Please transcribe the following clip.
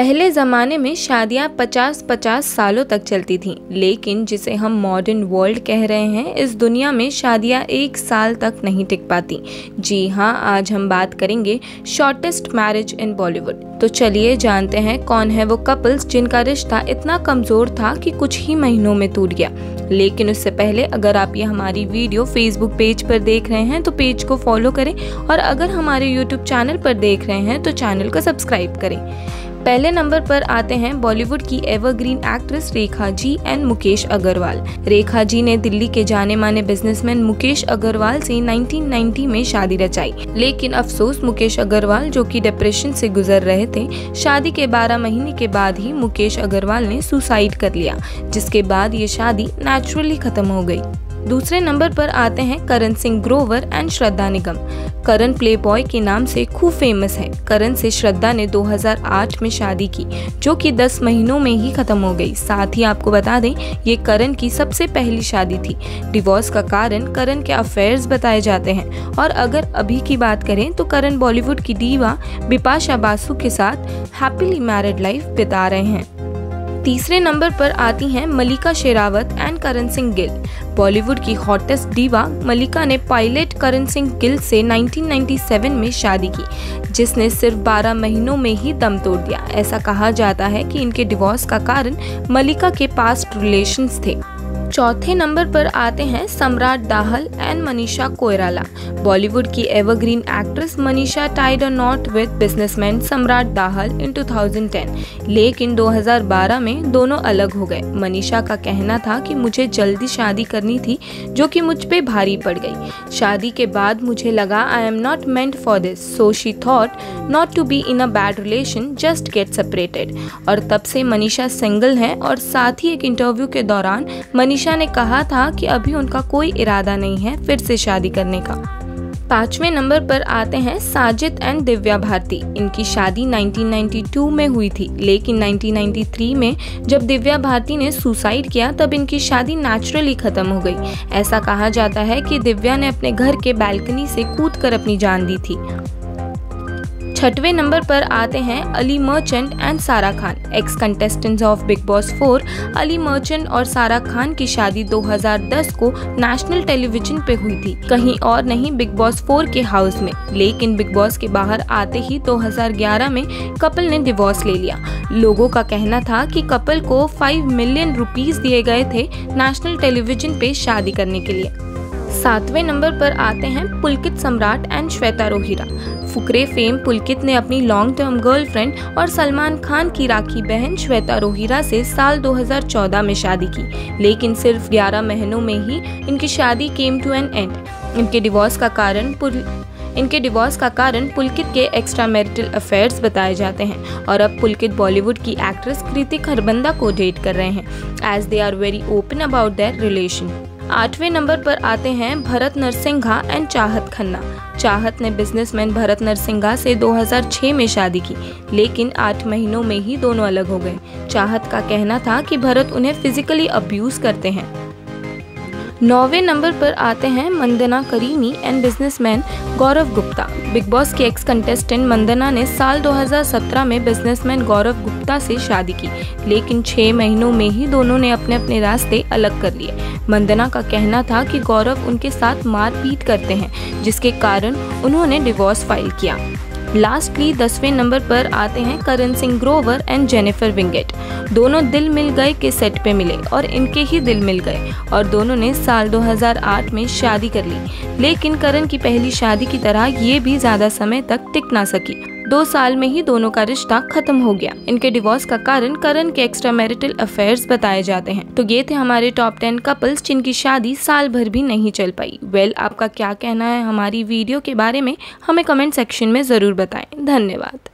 पहले ज़माने में शादियाँ 50-50 सालों तक चलती थीं, लेकिन जिसे हम मॉडर्न वर्ल्ड कह रहे हैं इस दुनिया में शादियाँ एक साल तक नहीं टिक पाती। जी हाँ आज हम बात करेंगे शॉर्टेस्ट मैरिज इन बॉलीवुड तो चलिए जानते हैं कौन है वो कपल्स जिनका रिश्ता इतना कमज़ोर था कि कुछ ही महीनों में टूट गया। लेकिन उससे पहले अगर आप ये हमारी वीडियो फेसबुक पेज पर देख रहे हैं तो पेज को फॉलो करें और अगर हमारे यूट्यूब चैनल पर देख रहे हैं तो चैनल को सब्सक्राइब करें। पहले नंबर पर आते हैं बॉलीवुड की evergreen actress Rekha ji and Mukesh Agarwal. Rekha ji ने दिल्ली के जाने माने बिजनेसमैन मुकेश अग्रवाल से 1990 में शादी रचाई। लेकिन अफसोस, मुकेश अग्रवाल, जो कि डिप्रेशन से गुजर रहे थे, शादी के 12 महीने के बाद ही मुकेश अग्रवाल ने सुसाइड कर लिया, जिसके बाद ये शादी नेचुरली खत्म हो गई। दूसरे नंबर पर आते हैं Karan Singh Grover and Shraddha Nigam. Karan play boy के नाम से खूब फ़ेमस है। करण से श्रद्धा ने 2008 में शादी की, जो कि 10 महीनों में ही खत्म हो गई। साथ ही आपको बता दें, ये करण की सबसे पहली शादी थी। डिवोर्स का कारण करण के अफेयर्स बताए जाते हैं। और अगर अभी की बात करें तो करण बॉलीवुड की डीवा बिपाशा बासु के साथ हैप्पीली मैरिड लाइफ बिता रहे हैं। तीसरे नंबर पर आती हैं मलिका शेरावत एंड करण सिंह गिल। बॉलीवुड की हॉटेस्ट डीवा मलिका ने पायलट करण सिंह गिल से 1997 में शादी की, जिसने सिर्फ़ 12 महीनों में ही दम तोड़ दिया। ऐसा कहा जाता है कि इनके डिवोर्स का कारण मलिका के पास्ट रिलेशंस थे। चौथे नंबर पर आते हैं सम्राट दाहल एंड मनीषा कोयराला बॉलीवुड की एवरग्रीन एक्ट्रेस मनीषा टाइड और knot with businessman Samrat Dahal in 2010 लेकिन 2012 में दोनों अलग हो गए। मनीषा का कहना था कि मुझे जल्दी शादी करनी थी, जो कि मुझ पे भारी पड़ गई। शादी के बाद मुझे लगा I am not meant for this so she thought not to be in a bad relation just get separated और तब से मनीषा सिंगल हैं और साथ ही एक इंटरव्यू के दौरान मनीषा मनीषा ने कहा था कि अभी उनका कोई इरादा नहीं है फिर से शादी करने का। पाँचवें नंबर पर आते हैं साजिद एंड दिव्या भारती। इनकी शादी 1992 में हुई थी, लेकिन 1993 में जब दिव्या भारती ने सुसाइड किया, तब इनकी शादी नेचुरली खत्म हो गई। ऐसा कहा जाता है कि दिव्या ने अपने घर के बालकनी से कूदकर अपनी जान दी थी। छठवें नंबर पर आते हैं Ali Merchant and Sara Khan. Ex contestants of Bigg Boss four Ali Merchant और सारा खान की शादी 2010 को नेशनल टेलीविज़न पे हुई थी। कहीं और नहीं बिग बॉस फोर के हाउस में। लेकिन बिग बॉस के बाहर आते ही 2011 में कपल ने डिवोर्स ले लिया। लोगों का कहना था कि कपल को 5 मिलियन रुपीस दिए गए थे नेशनल टेलीविज़न पे शादी करने के लिए। सातवें नंबर पर आते हैं पुलकित सम्राट एंड श्वेता रोहिरा। फुकरे फेम पुलकित ने अपनी लॉन्ग टर्म गर्लफ्रेंड और सलमान खान की राखी बहन श्वेता रोहिरा से साल 2014 में शादी की। लेकिन सिर्फ़ 11 महीनों में ही इनकी शादी केम टू एन एंड इनके डिवोर्स का कारण पुल, इनके डिवोर्स का कारण पुलकित के एक्स्ट्रा मैरिटल अफेयर्स बताए जाते हैं और अब पुलकित बॉलीवुड की एक्ट्रेस कृति खरबंदा को डेट कर रहे हैं। As they are very open about their relation आठवें नंबर पर आते हैं भरत नरसिंघा एंड चाहत खन्ना। चाहत ने बिजनेसमैन भरत नरसिंघा से 2006 में शादी की, लेकिन आठ महीनों में ही दोनों अलग हो गए। चाहत का कहना था कि भरत उन्हें फिजिकली अब्यूज करते हैं। नौवे नंबर पर आते हैं Mandana Karimi and businessman Gaurav Gupta. Bigg Boss की एक्स कंटेस्टेंट मंदना ने साल 2017 में बिजनेसमैन गौरव गुप्ता से शादी की, लेकिन छह महीनों में ही दोनों ने अपने अपने रास्ते अलग कर लिए। मंदना का कहना था कि गौरव उनके साथ मारपीट करते हैं, जिसके कारण उन्होंने डिवोर्स फ़ाइल किया। लास्टली दसवें नंबर पर आते हैं Karan Singh Grover and Jennifer Winget दोनों दिल मिल गए के सेट पे मिले और इनके ही दिल मिल गए और दोनों ने साल 2008 में शादी कर ली। लेकिन करण की पहली शादी की तरह ये भी ज़्यादा समय तक टिक ना सकी। दो साल में ही दोनों का रिश्ता खत्म हो गया। इनके डिवोर्स का कारण करण के एक्स्ट्रा मैरिटल अफेयर्स बताए जाते हैं। तो ये थे हमारे टॉप टेन कपल्स जिनकी शादी साल भर भी नहीं चल पाई। वेल आपका क्या कहना है हमारी वीडियो के बारे में? हमें कमेंट सेक्शन में ज़रूर बताएँ। धन्यवाद।